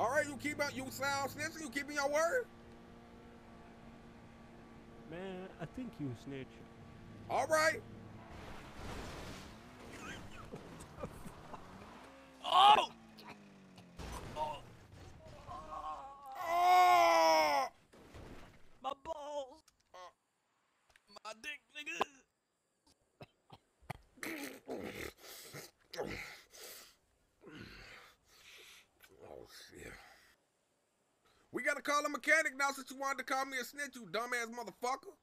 All right, you keep out. You sound snitching. You keeping your word. Man, I think you snitch. All right. Oh! Oh! My balls! My dick, nigga! Oh shit. Gotta call a mechanic now since you wanted to call me a snitch, you dumbass motherfucker.